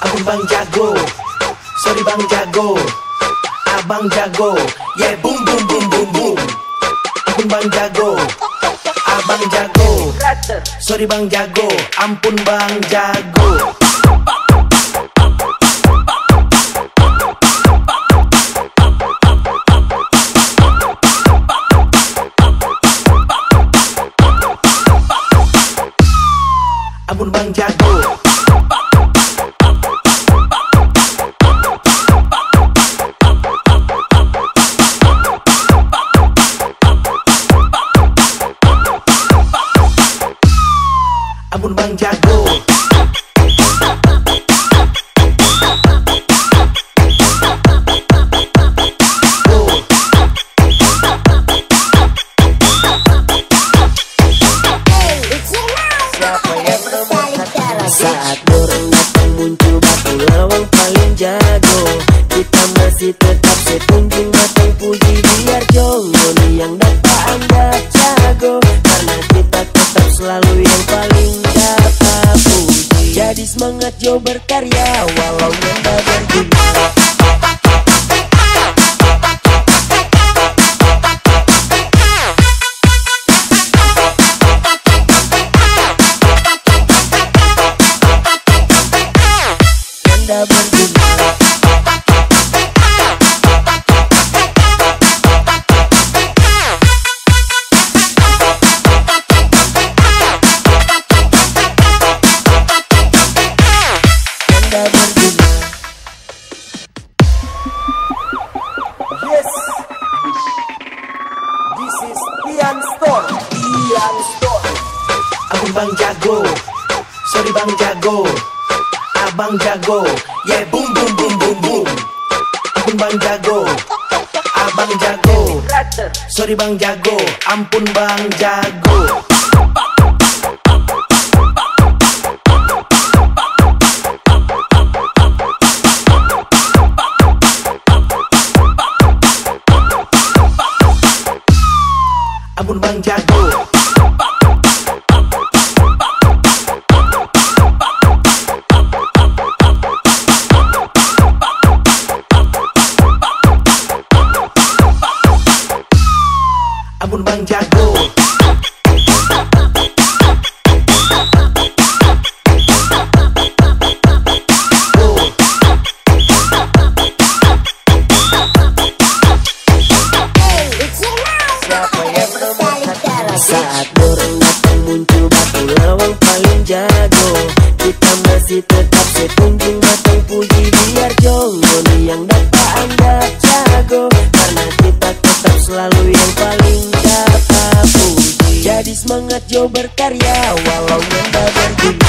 Abang bang jago. Sorry bang jago. Abang jago. Yeah boom boom boom boom boom. Abang bang jago. Abang jago. Sorry bang jago. Ampun bang jago. Ampun bang jago. Saat dorong datang muncul batu lawang paling jago. Kita masih tetap sepunjung batang puji biar jongo yang dapat anda jago. Karena kita tetap selalu yang paling dapat puji. Jadi semangat Jo berkarya walau anda Store. Ampun bang jago. Sorry bang jago. Abang jago. Yeah boom boom boom boom boom. Ampun bang jago. Abang jago. Sorry bang jago. Ampun bang jago. Ampun bang jago Ampun bang jago Saat datang muncul batu lawang paling jago. Kita masih tetap sepunjung batang puji biar jongo yang dapat anda jago. Karena kita tetap selalu semangat berkarya Walau nambah